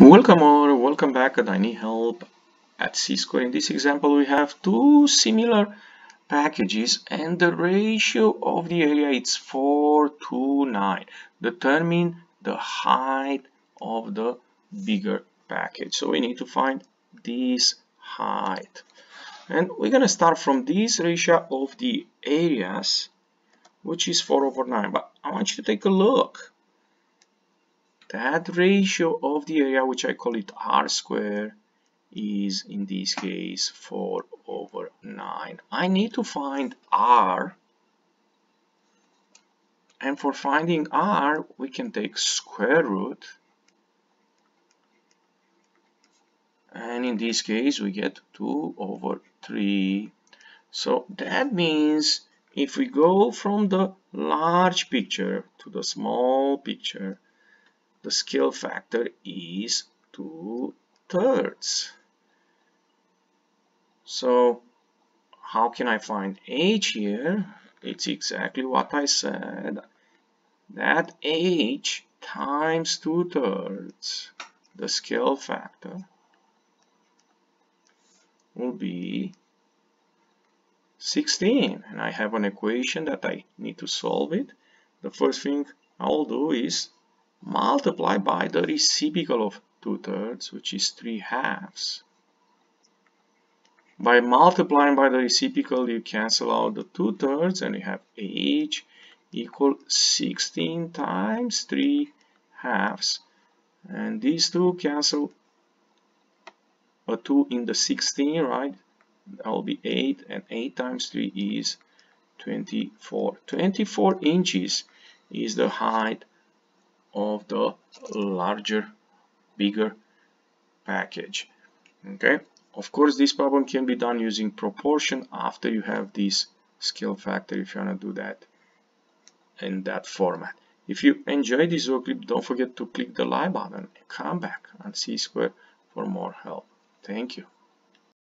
Welcome or welcome back and I need help at C-square. In this example we have two similar packages and the ratio of the area is 4 to 9. Determine the height of the bigger package. So we need to find this height. And we're going to start from this ratio of the areas which is 4 over 9. But I want you to take a look that ratio of the area which I call it r square is in this case 4 over 9 I need to find r and for finding r we can take square root and in this case we get 2 over 3 so that means if we go from the large picture to the small picture the scale factor is 2 thirds. So how can I find h here? It's exactly what I said. That h times 2 thirds, the scale factor, will be 16. And I have an equation that I need to solve it. The first thing I'll do is multiply by the reciprocal of 2 thirds, which is 3 halves. By multiplying by the reciprocal, you cancel out the 2 thirds and you have h equal 16 times 3 halves. And these two cancel a 2 in the 16, right? That will be 8 and 8 times 3 is 24. 24 inches is the height of the larger bigger package. Okay? Of course this problem can be done using proportion after you have this scale factor if you want to do that in that format. If you enjoyed this clip don't forget to click the like button and come back and C square for more help. Thank you